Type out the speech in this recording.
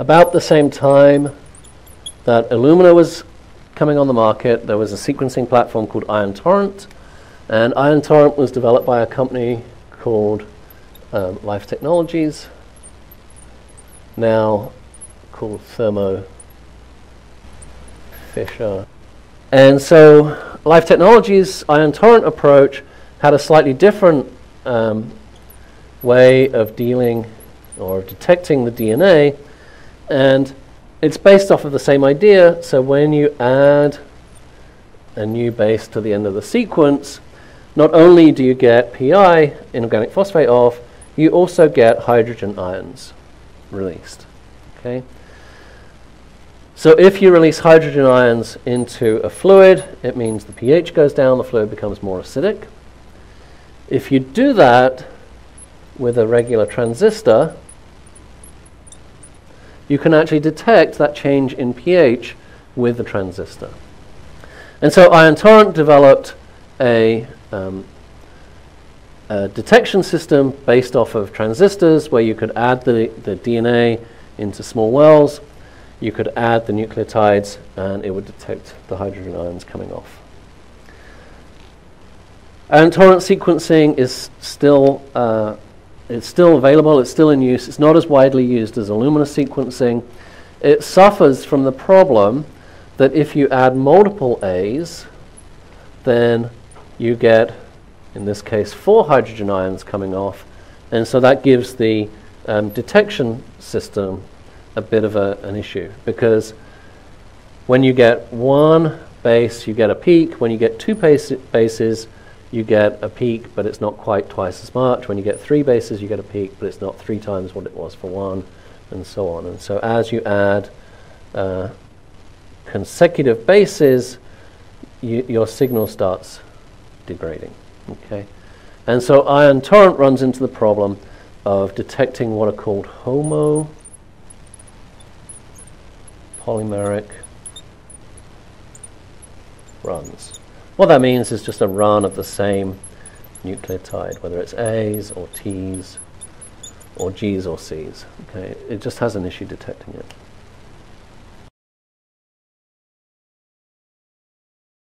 about the same time that Illumina was coming on the market, there was a sequencing platform called Ion Torrent, and Ion Torrent was developed by a company called um, Life Technologies, now called Thermo Fisher. And so Life Technologies' Ion Torrent approach had a slightly different um, way of dealing or detecting the DNA, and it's based off of the same idea. So when you add a new base to the end of the sequence, not only do you get PI, inorganic phosphate off, you also get hydrogen ions released. Okay? So if you release hydrogen ions into a fluid, it means the pH goes down, the fluid becomes more acidic. If you do that with a regular transistor, you can actually detect that change in pH with the transistor. And so Ion Torrent developed a, um, a, detection system based off of transistors where you could add the, the DNA into small wells, you could add the nucleotides, and it would detect the hydrogen ions coming off. Ion Torrent sequencing is still uh, it's still available, it's still in use. It's not as widely used as Illumina sequencing. It suffers from the problem that if you add multiple A's, then you get, in this case, four hydrogen ions coming off. And so that gives the um, detection system a bit of a, an issue because when you get one base, you get a peak. When you get two base bases, you get a peak, but it's not quite twice as much. When you get three bases, you get a peak, but it's not three times what it was for one, and so on. And so as you add uh, consecutive bases, you, your signal starts degrading. Okay, and so ion torrent runs into the problem of detecting what are called homo polymeric runs. What that means is just a run of the same nucleotide, whether it's A's or T's or G's or C's. Okay, it just has an issue detecting it.